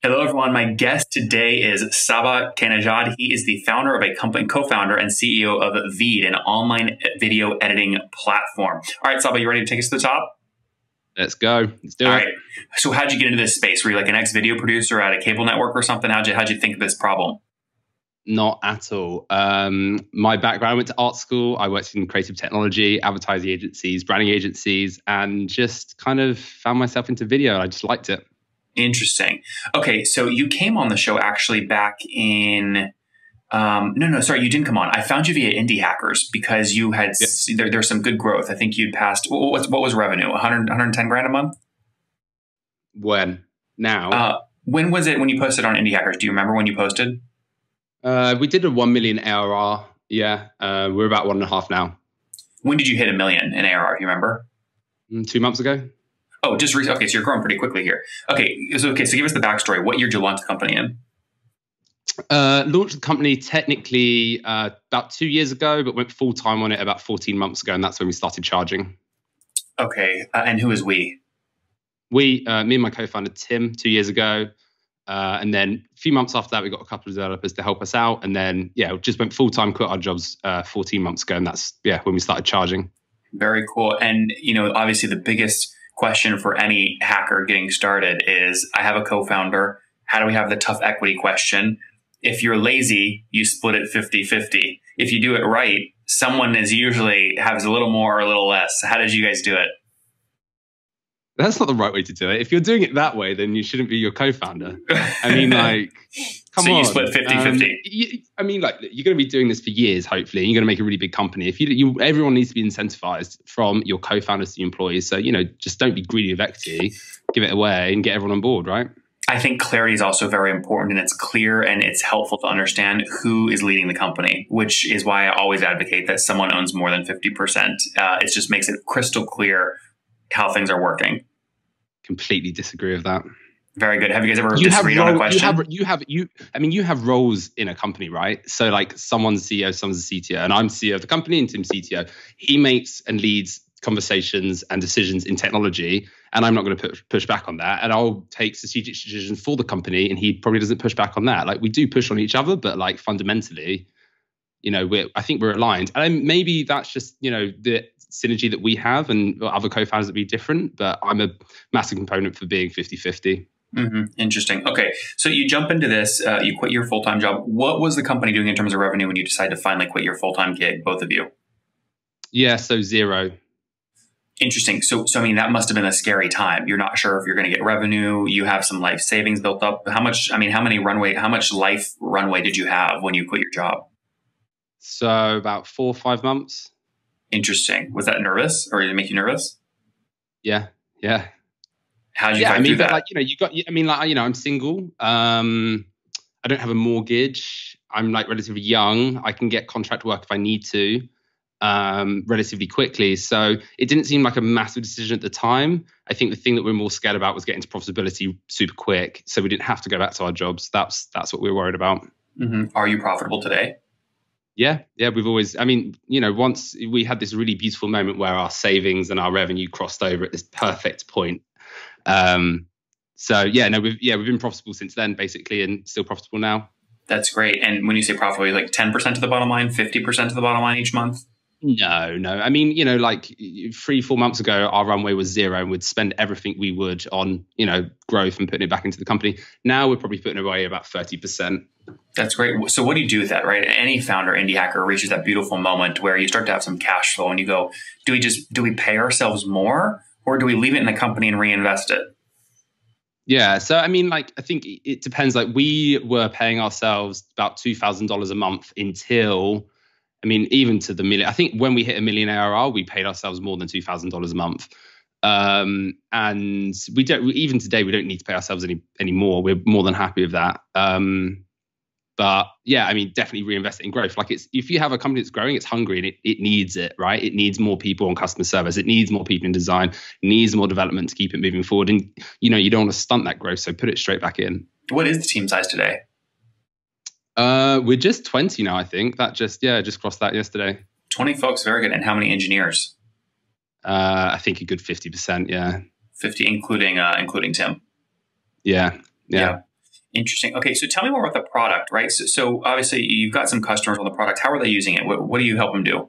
Hello, everyone. My guest today is Sabba Keynejad. He is the founder of a company, co-founder and CEO of Veed, an online video editing platform. All right, Sabba, you ready to take us to the top? Let's go. Let's do All it. right. So, how'd you get into this space? Were you like an ex-video producer at a cable network or something? How'd you how'd you think of this problem? Not at all. Um, my background I went to art school. I worked in creative technology, advertising agencies, branding agencies, and just kind of found myself into video. I just liked it. Interesting. Okay, so you came on the show actually back in. Um, no, no, sorry, you didn't come on. I found you via Indie Hackers because you had Yep. there, there's some good growth. I think you'd passed. What was, what was revenue? 100, 110 grand a month. When? Now? Uh, when was it when you posted on Indie Hackers? Do you remember when you posted? Uh, we did a 1 million ARR. Yeah. Uh, we're about one and a half now. When did you hit a million in ARR? Do you remember? Mm, Two months ago? Oh, just re- okay. So you're growing pretty quickly here. Okay, so okay. So give us the backstory. What year did you launch the company in? Uh, launched the company technically uh, about two years ago, but went full time on it about 14 months ago. And that's when we started charging. Okay, uh, and who is we? we, uh, me and my co-founder Tim, two years ago, uh, and then a few months after that, we got a couple of developers to help us out, and then yeah, just went full time, quit our jobs uh, 14 months ago, and that's yeah when we started charging. Very cool. And you know, obviously, the biggest question for any hacker getting started is: I have a co-founder. How do we have the tough equity question? If you're lazy, you split it 50-50. If you do it right, someone is usually has a little more or a little less. How did you guys do it? That's not the right way to do it. If you're doing it that way, then you shouldn't be your co-founder. I mean, like, come So you on. split 50-50. Um, you- I mean, like, you're going to be doing this for years, hopefully. and You're going to make a really big company. If you, you, everyone needs to be incentivized from your co-founders to employees. So, you know, just don't be greedy of equity. Give it away and get everyone on board, right? I think clarity is also very important and it's clear and it's helpful to understand who is leading the company, which is why I always advocate that someone owns more than 50%. Uh, it just makes it crystal clear how things are working. Completely disagree with that. Very good. Have you guys ever you have, disagreed on a question? you have you have you I mean you have roles in a company, right? So like someone's CEO, someone's a CTO, and I'm CEO of the company and Tim's CTO. He makes and leads conversations and decisions in technology, and I'm not going to push, push back on that. And I'll take strategic decisions for the company, and he probably doesn't push back on that. Like we do push on each other, but like fundamentally, you know, we're I think we're aligned. And maybe that's just you know the synergy that we have, and other co-founders that be different. But I'm a massive component for being 50-50. hmm Interesting. Okay. So you jump into this, uh, you quit your full time job. What was the company doing in terms of revenue when you decided to finally quit your full time gig, both of you? Yeah, so zero. Interesting. So, so I mean, that must have been a scary time. You're not sure if you're going to get revenue. You have some life savings built up. How much? I mean, how many runway? How much life runway did you have when you quit your job? So about four or five months. Interesting. Was that nervous, or did it make you nervous? Yeah, yeah, How did you yeah. I mean, but that? like you know, you got. I mean, like you know, I'm single. Um, I don't have a mortgage. I'm like relatively young. I can get contract work if I need to, um, relatively quickly. So it didn't seem like a massive decision at the time. I think the thing that we we're more scared about was getting to profitability super quick, so we didn't have to go back to our jobs. That's that's what we were worried about. hmm Are you profitable today? Yeah, yeah, we've always. I mean, you know, once we had this really beautiful moment where our savings and our revenue crossed over at this perfect point. Um, so yeah, no, we've yeah we've been profitable since then, basically, and still profitable now. That's great. And when you say profitable, like ten percent of the bottom line, fifty percent of the bottom line each month. No, no. I mean, you know, like three, four months ago, our runway was zero, and we'd spend everything we would on, you know, growth and putting it back into the company. Now we're probably putting away about thirty percent. That's great. So what do you do with that, right? Any founder, indie hacker reaches that beautiful moment where you start to have some cash flow and you go, do we just, do we pay ourselves more or do we leave it in the company and reinvest it? Yeah. So, I mean, like, I think it- depends. Like, we were paying ourselves about $2,000 a month until, I mean, even to the million. I think when we hit a million ARR, we paid ourselves more than $2,000 a month. Um, and we don't, even today, we don't need to pay ourselves any anymore. We're more than happy with that. Um, but yeah, I mean, definitely reinvest it in growth. Like it's if you have a company that's growing, it's hungry and it, it needs it, right? It needs more people on customer service. It needs more people in design. Needs more development to keep it moving forward. And you know, you don't want to stunt that growth, so put it straight back in. What is the team size today? Uh, we're just 20 now, I think. That just yeah, just crossed that yesterday. 20 folks, very good. And how many engineers? Uh, I think a good 50%. Yeah. 50, including uh, including Tim. Yeah. Yeah. Interesting. Okay, so tell me more about the product, right? So, so obviously you've got some customers on the product. How are they using it? What, what do you help them do?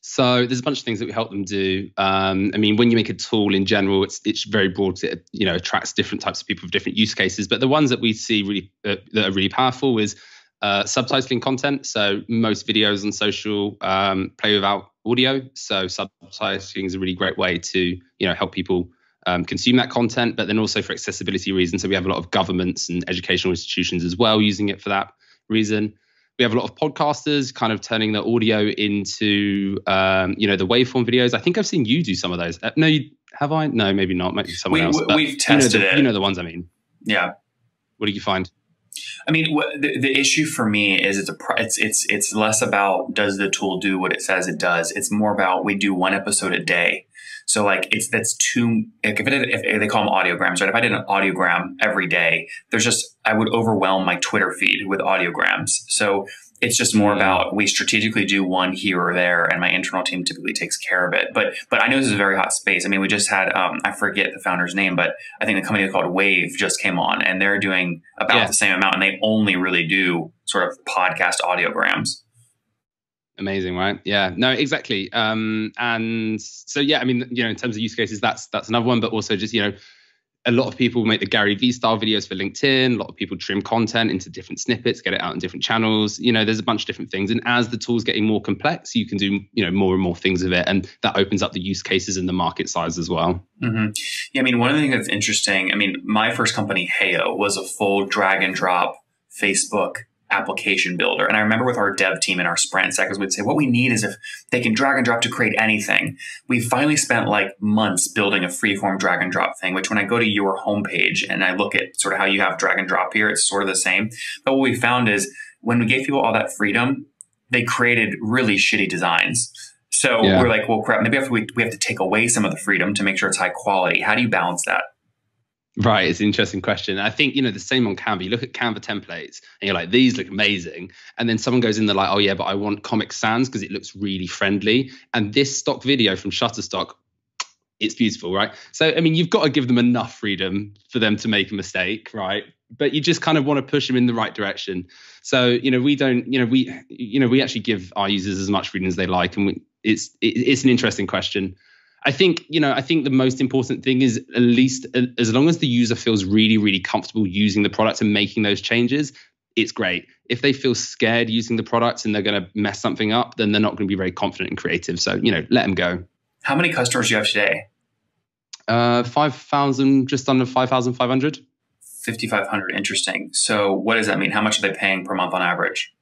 So there's a bunch of things that we help them do. Um, I mean, when you make a tool in general, it's it's very broad. It you know attracts different types of people with different use cases. But the ones that we see really uh, that are really powerful is uh, subtitling content. So most videos on social um, play without audio. So subtitling is a really great way to you know help people um, consume that content. But then also for accessibility reasons. So we have a lot of governments and educational institutions as well using it for that reason we have a lot of podcasters kind of turning the audio into um, you know the waveform videos. I think I've seen you do some of those. Uh, no, you, have I? No, maybe not. Maybe someone we, else. we've tested you know the, it. You know the ones I mean. Yeah. What did you find? I mean, the, the issue for me is it's a it's it's it's less about does the tool do what it says it does. It's more about we do one episode a day. So like it's that's too like if, it, if they call them audiograms, right? If I did an audiogram every day, there's just I would overwhelm my Twitter feed with audiograms. So it's just more about we strategically do one here or there, and my internal team typically takes care of it. But but I know this is a very hot space. I mean, we just had um, I forget the founder's name, but I think the company called Wave just came on, and they're doing about yeah. the same amount, and they only really do sort of podcast audiograms. Amazing, right? Yeah, no, exactly. Um, and so yeah, I mean, you know, in terms of use cases, that's that's another one, but also just you know a lot of people make the Gary Vee style videos for LinkedIn. A lot of people trim content into different snippets, get it out in different channels. You know, there's a bunch of different things. And as the tool's getting more complex, you can do, you know, more and more things with it. And that opens up the use cases and the market size as well. Mm-hmm. Yeah. I mean, one of the things that's interesting, I mean, my first company, Heyo, was a full drag and drop Facebook application builder. And I remember with our dev team in our sprint seconds, we'd say, what we need is if they can drag and drop to create anything. We finally spent like months building a freeform drag and drop thing, which when I go to your homepage and I look at sort of how you have drag and drop here, it's sort of the same. But what we found is when we gave people all that freedom, they created really shitty designs. So yeah. we're like, well, crap, maybe we, we have to take away some of the freedom to make sure it's high quality. How do you balance that? Right, it's an interesting question. I think you know the same on Canva. You look at Canva templates, and you're like, these look amazing, and then someone goes in there like, oh yeah, but I want Comic Sans because it looks really friendly. And this stock video from Shutterstock, it's beautiful, right? So I mean, you've got to give them enough freedom for them to make a mistake, right? But you just kind of want to push them in the right direction. So you know, we don't, you know, we, you know, we actually give our users as much freedom as they like, and we, it's it, it's an interesting question. I think you know I think the most important thing is at least as long as the user feels really really comfortable using the product and making those changes it's great. If they feel scared using the product and they're going to mess something up then they're not going to be very confident and creative. So you know let them go. How many customers do you have today? Uh 5000 just under 5500 5500 interesting. So what does that mean? How much are they paying per month on average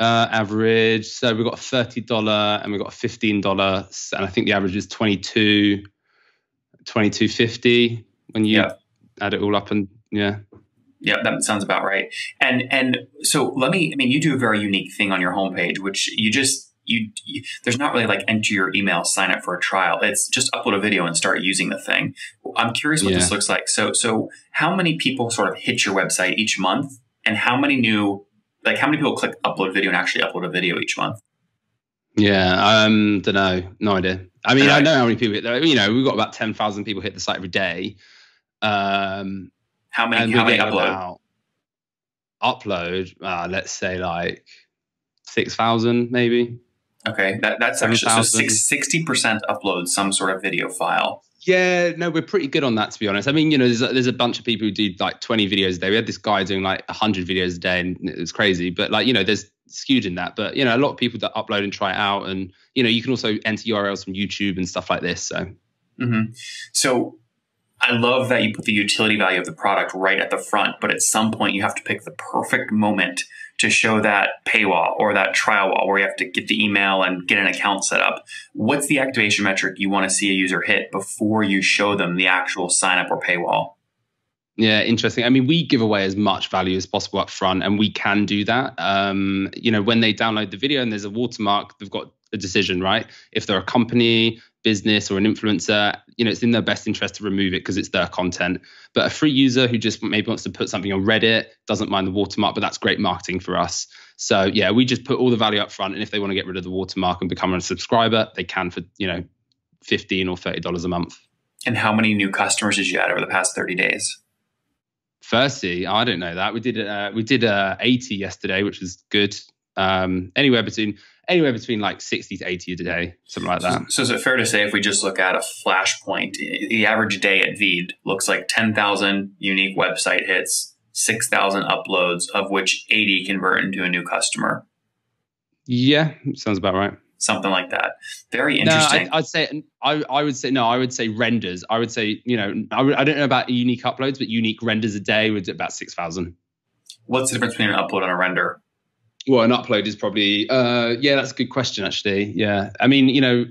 uh, average. So we've got a thirty dollar and we've got a fifteen dollar, and I think the average is 22 2250 when you yeah. add it all up and yeah. Yeah, that sounds about right. And and so let me. I mean, you do a very unique thing on your homepage, which you just you, you, there's not really like enter your email, sign up for a trial. It's just upload a video and start using the thing. I'm curious what yeah. this looks like. So so how many people sort of hit your website each month, and how many new like how many people click upload video and actually upload a video each month? Yeah, um, don't know, no idea. I mean, I know how many people. You know, we've got about ten thousand people hit the site every day. Um, how many? How many upload? Upload, uh, let's say like six thousand, maybe. Okay, that, that's 7, actually 000. so sixty percent upload some sort of video file. Yeah, no, we're pretty good on that to be honest. I mean, you know, there's a, there's a bunch of people who do like 20 videos a day. We had this guy doing like 100 videos a day, and it's crazy. But like, you know, there's skewed in that. But you know, a lot of people that upload and try it out, and you know, you can also enter URLs from YouTube and stuff like this. So, mm-hmm. so I love that you put the utility value of the product right at the front. But at some point, you have to pick the perfect moment to show that paywall or that trial wall where you have to get the email and get an account set up. What's the activation metric you want to see a user hit before you show them the actual sign up or paywall? Yeah, interesting. I mean, we give away as much value as possible up front, and we can do that. Um, you know, when they download the video and there's a watermark, they've got a decision, right? If they're a company, business, or an influencer, you know, it's in their best interest to remove it because it's their content. But a free user who just maybe wants to put something on Reddit doesn't mind the watermark, but that's great marketing for us. So yeah, we just put all the value up front, and if they want to get rid of the watermark and become a subscriber, they can for you know, fifteen or thirty dollars a month. And how many new customers did you add over the past thirty days? 30. I don't know that. We did uh, we did uh, 80 yesterday, which was good. Um, anywhere between anywhere between like 60 to 80 a day, something like that. So, so is it fair to say if we just look at a flashpoint, the average day at Veed looks like 10,000 unique website hits, 6,000 uploads, of which 80 convert into a new customer? Yeah, sounds about right. Something like that. Very interesting. No, I, would say I, I would say no. I would say renders. I would say you know I, I don't know about unique uploads, but unique renders a day would be about six thousand. What's the difference between an upload and a render? Well, an upload is probably uh, yeah, that's a good question actually. Yeah, I mean you know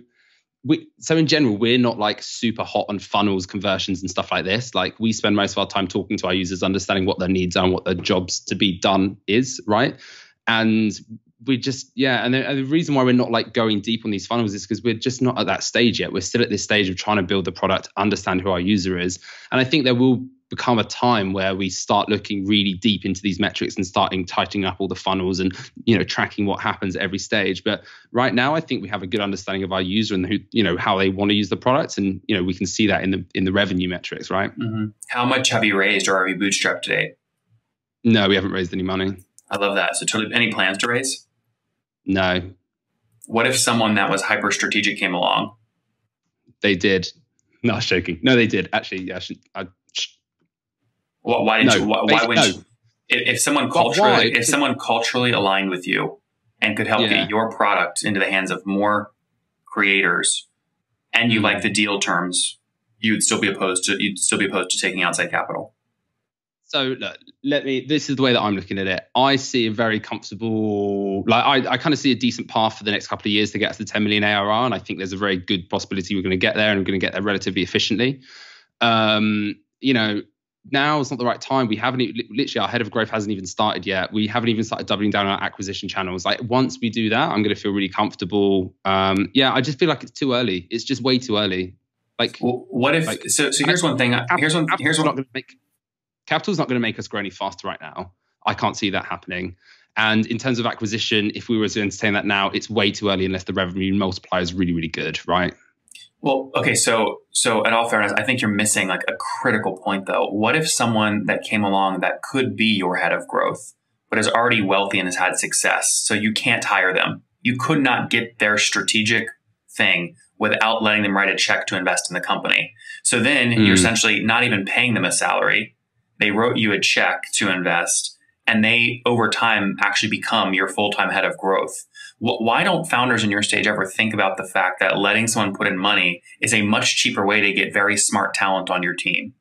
we so in general we're not like super hot on funnels conversions and stuff like this. Like we spend most of our time talking to our users understanding what their needs are and what their jobs to be done is right? And we just yeah and the, and the, reason why we're not like going deep on these funnels is because we're just not at that stage yet. We're still at this stage of trying to build the product understand who our user is. And i think there will become a time where we start looking really deep into these metrics and starting tightening up all the funnels and you know tracking what happens at every stage but right now i think we have a good understanding of our user and who you know how they want to use the products and you know we can see that in the in the revenue metrics right mm-hmm. how much have you raised or are you bootstrapped today no we haven't raised any money i love that so totally any plans to raise no. What if someone that was hyper strategic came along? They did. No, I was joking. No, they did. Actually, yeah. I should, I, well, why did no, you? Why, why would no. you? If, if someone culturally, if someone culturally aligned with you and could help yeah. get your product into the hands of more creators, and you mm-hmm. like the deal terms, you'd still be opposed to you'd still be opposed to taking outside capital. So look, let me. This is the way that I'm looking at it. I see a very comfortable, like I, I kind of see a decent path for the next couple of years to get us to 10 million ARR, and I think there's a very good possibility we're going to get there, and we're going to get there relatively efficiently. Um, you know, now is not the right time. We haven't literally our head of growth hasn't even started yet. We haven't even started doubling down on our acquisition channels. Like once we do that, I'm going to feel really comfortable. Um, yeah, I just feel like it's too early. It's just way too early. Like, well, what if? Like, so, so here's one thing. Here's one. Here's one. Not going to make Capital's not going to make us grow any faster right now. I can't see that happening. And in terms of acquisition, if we were to entertain that now, it's way too early unless the revenue multiplier is really, really good, right? Well, okay, so so in all fairness, I think you're missing like a critical point though. What if someone that came along that could be your head of growth, but is already wealthy and has had success, so you can't hire them. You could not get their strategic thing without letting them write a check to invest in the company. So then mm. you're essentially not even paying them a salary they wrote you a check to invest and they over time actually become your full-time head of growth why don't founders in your stage ever think about the fact that letting someone put in money is a much cheaper way to get very smart talent on your team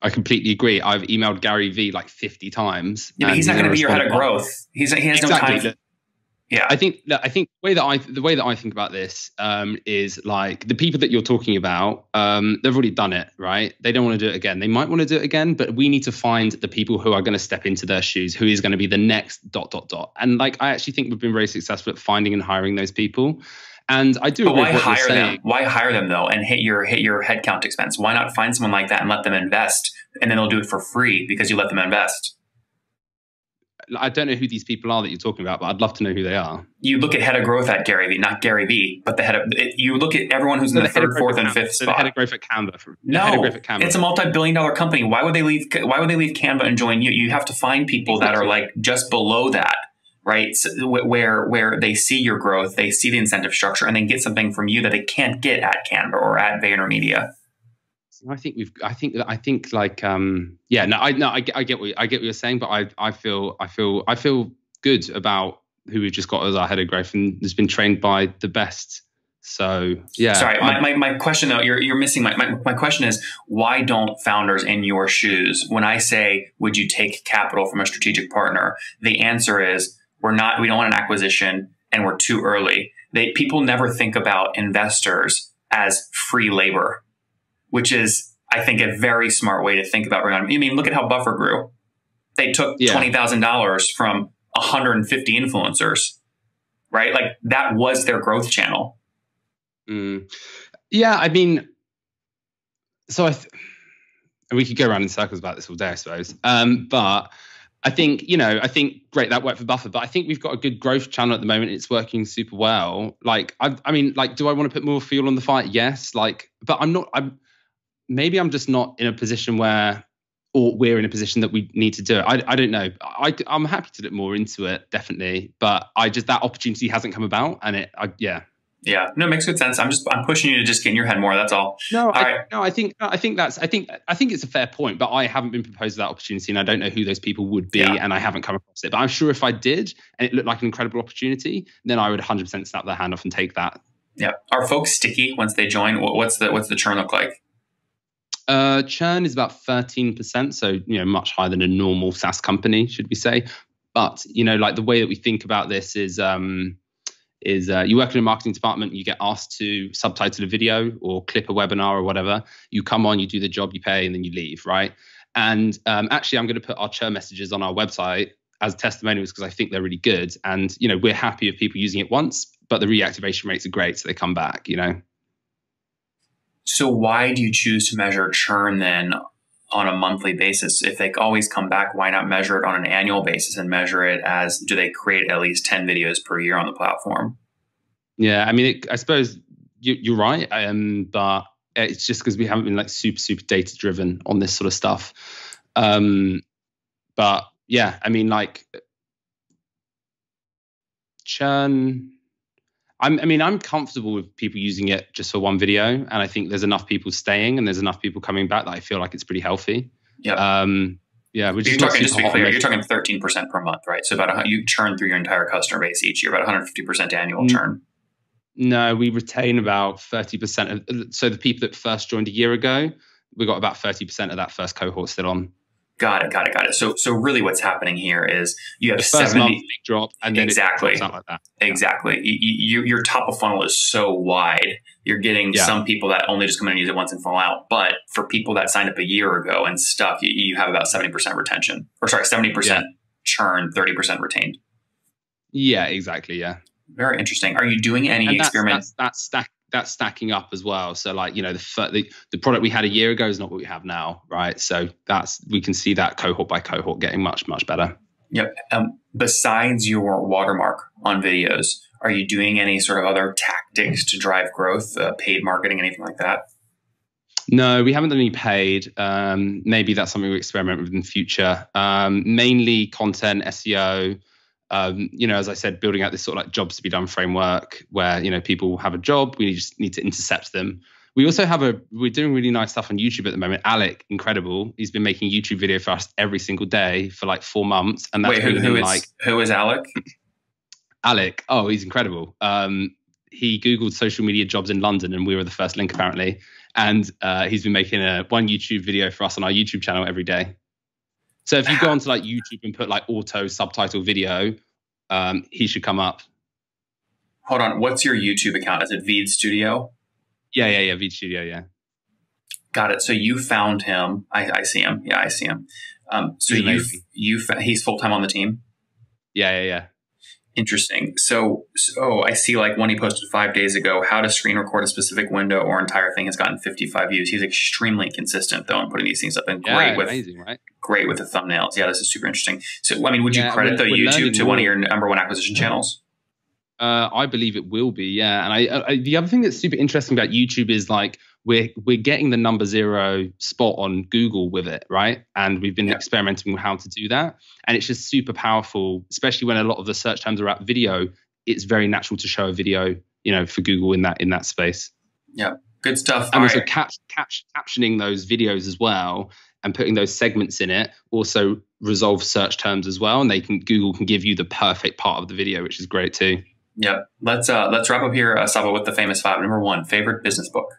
I completely agree. I've emailed Gary Vee like 50 times. Yeah, but he's not going to be your head of growth. He's, he has exactly. no time. Yeah, I think I think the way that I the way that I think about this um, is like the people that you're talking about. Um, they've already done it, right? They don't want to do it again. They might want to do it again, but we need to find the people who are going to step into their shoes. Who is going to be the next dot dot dot? And like I actually think we've been very successful at finding and hiring those people. And I do. But why hire them? Why hire them though, and hit your hit your headcount expense? Why not find someone like that and let them invest, and then they'll do it for free because you let them invest? I don't know who these people are that you're talking about, but I'd love to know who they are. You look at head of growth at Gary Vee, not Gary Vee, but the head of. You look at everyone who's in the, the third, fourth, and fifth spot. The head of growth at Canva. For, no, at Canva. it's a multi-billion-dollar company. Why would they leave? Why would they leave Canva and join you? You have to find people exactly. that are like just below that, right? So, where where they see your growth, they see the incentive structure, and then get something from you that they can't get at Canva or at VaynerMedia. I think we've. I think. that. I think like. Um. Yeah. No. I. No. I, I get what. I get what you're saying, but I. I feel. I feel. I feel good about who we've just got as our head of growth and has been trained by the best. So yeah. Sorry, my, my, my, question though, you're, you're missing my, my, my question is why don't founders in your shoes, when I say, would you take capital from a strategic partner? The answer is we're not, we don't want an acquisition and we're too early. They, people never think about investors as free labor, which is, I think, a very smart way to think about bringing on. I mean, look at how Buffer grew. They took yeah. $20,000 from 150 influencers, right? Like that was their growth channel. Mm. Yeah, I mean, so I, th- we could go around in circles about this all day, I suppose. Um, but I think you know, I think great that worked for Buffer, but I think we've got a good growth channel at the moment. It's working super well. Like, I, I mean, like, do I want to put more fuel on the fire? Yes. Like, but I'm not. I'm maybe I'm just not in a position where or we're in a position that we need to do it. I, I don't know. I, I'm happy to look more into it, definitely. But I just, that opportunity hasn't come about. And it, I, yeah. Yeah, no, it makes good sense. I'm just, I'm pushing you to just get in your head more. That's all. No, all I, right. no, I think, I think that's, I think, I think it's a fair point, but I haven't been proposed that opportunity and I don't know who those people would be Yeah. and I haven't come across it. But I'm sure if I did and it looked like an incredible opportunity, then I would 100% snap their hand off and take that. Yeah. Are folks sticky once they join? What's the, what's the churn look like? Uh, churn is about 13%, so you know much higher than a normal SaaS company, should we say? But you know, like the way that we think about this is um, is uh, you work in a marketing department, you get asked to subtitle a video or clip a webinar or whatever. You come on, you do the job, you pay, and then you leave, right? And um, actually, I'm going to put our churn messages on our website as testimonials because I think they're really good. And you know, we're happy with people using it once, but the reactivation rates are great, so they come back. You know. So why do you choose to measure churn then on a monthly basis? If they always come back, why not measure it on an annual basis and measure it as do they create at least 10 videos per year on the platform? Yeah, I mean, it, I suppose you, you're right, um, but it's just because we haven't been like super, super data driven on this sort of stuff. Um, but yeah, I mean, like churn. I'm, I mean, I'm comfortable with people using it just for one video, and I think there's enough people staying and there's enough people coming back that I feel like it's pretty healthy. Yeah. Um, yeah, we're You're just talking, just to be clear, you're talking 13% per month, right? So about a, you churn through your entire customer base each year, about 150% annual Mm. churn. No, we retain about 30% of so the people that first joined a year ago, we got about 30% of that first cohort still on. Got it, got it, got it. So, so really, what's happening here is you have The first 70 month big drop and then Exactly. it drops out like that. exactly. You, you, your top of funnel is so wide. You're getting Yeah. some people that only just come in and use it once and fall out. But for people that signed up a year ago and stuff, you, you have about seventy percent retention, or sorry, seventy percent churn, thirty percent retained. Yeah, exactly. Yeah. Very interesting. Are you doing any experiments? that's, that's, that's, stack, that's stacking up as well. So like, you know, the, the the product we had a year ago is not what we have now, right? So that's we can see that cohort by cohort getting much, much better. Yep. Um, besides your watermark on videos, are you doing any sort of other tactics to drive growth, uh, paid marketing, anything like that? No, we haven't done any paid. Um, maybe that's something we experiment with in the future. Um, mainly content, SEO. Um, you know, as I said, building out this sort of like jobs to be done framework where you know people have a job, we just need to intercept them. We also have a we're doing really nice stuff on YouTube at the moment. Alec, incredible. He's been making YouTube video for us every single day for like four months, and that's Wait, who, who is like who is Alec? Alec. Oh, he's incredible. Um, he googled social media jobs in London, and we were the first link apparently. And uh, he's been making a one YouTube video for us on our YouTube channel every day. So if you go onto like YouTube and put like auto subtitle video, um, he should come up. Hold on. What's your YouTube account? Is it Veed Studio? Yeah, yeah, yeah. V Studio, yeah. Got it. So you found him. I, I see him. Yeah, I see him. Um, so you you fa- he's full time on the team. Yeah, yeah, yeah. Interesting. So so I see like one he posted five days ago. How to screen record a specific window or entire thing has gotten 55 views. He's extremely consistent though in putting these things up and Yeah, great with amazing, right? great with the thumbnails. Yeah, this is super interesting. So I mean, would you credit we're- the we're YouTube to one of your number one acquisition channels? Uh, I believe it will be, yeah. And I, I, the other thing that's super interesting about YouTube is like we're we're getting the number zero spot on Google with it, right? And we've been Yeah. experimenting with how to do that, and it's just super powerful, especially when a lot of the search terms are at video. It's very natural to show a video, you know, for Google in that in that space, Yeah, Good stuff. and All also right. cap, cap, captioning those videos as well and putting those segments in it also resolve search terms as well, and they can Google can give you the perfect part of the video, which is great too. Yep. Let's uh let's wrap up here, uh, Sabba, with the famous five. Number one, favorite business book.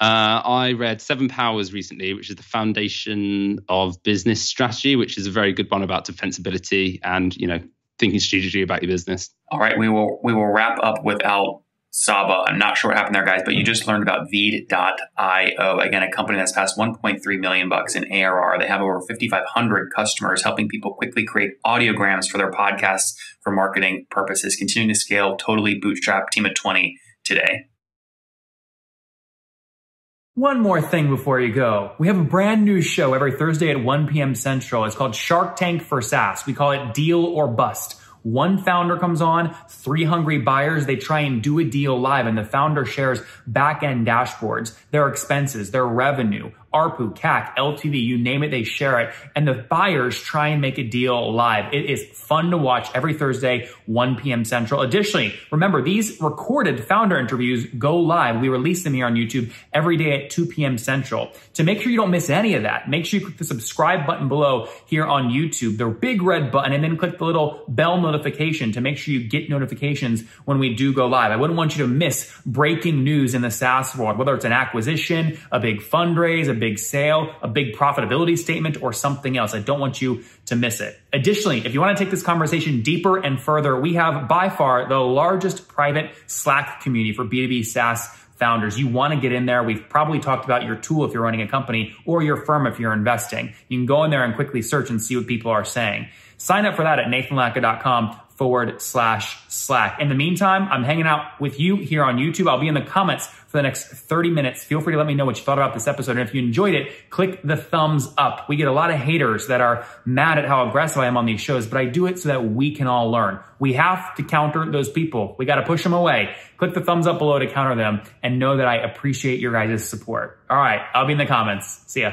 Uh, I read Seven Powers recently, which is the foundation of business strategy, which is a very good one about defensibility and you know thinking strategically about your business. All right, we will we will wrap up without Sabba. I'm not sure what happened there, guys, but you just learned about Veed.io. Again, a company that's passed 1.3 million bucks in ARR. They have over 5,500 customers, helping people quickly create audiograms for their podcasts for marketing purposes. Continuing to scale, totally bootstrap, team of 20 today. One more thing before you go. We have a brand new show every Thursday at 1 p.m. Central. It's called Shark Tank for SaaS. We call it Deal or Bust. One founder comes on, three hungry buyers, they try and do a deal live, and the founder shares back end dashboards, their expenses, their revenue, ARPU, CAC, LTV, you name it, they share it. And the buyers try and make a deal live. It is fun to watch every Thursday, 1 p.m. Central. Additionally, remember these recorded founder interviews go live. We release them here on YouTube every day at 2 p.m. Central. To make sure you don't miss any of that, make sure you click the subscribe button below here on YouTube, the big red button, and then click the little bell notification to make sure you get notifications when we do go live. I wouldn't want you to miss breaking news in the SaaS world, whether it's an acquisition, a big fundraise, a big sale, a big profitability statement, or something else. I don't want you to miss it. Additionally, if you want to take this conversation deeper and further, we have by far the largest private Slack community for B2B SaaS founders. You want to get in there. We've probably talked about your tool if you're running a company or your firm if you're investing. You can go in there and quickly search and see what people are saying. Sign up for that at nathanlatka.com forward slash Slack. In the meantime, I'm hanging out with you here on YouTube. I'll be in the comments for the next 30 minutes. Feel free to let me know what you thought about this episode. And if you enjoyed it, click the thumbs up. We get a lot of haters that are mad at how aggressive I am on these shows, but I do it so that we can all learn. We have to counter those people. We got to push them away. Click the thumbs up below to counter them and know that I appreciate your guys' support. All right. I'll be in the comments. See ya.